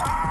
Ah!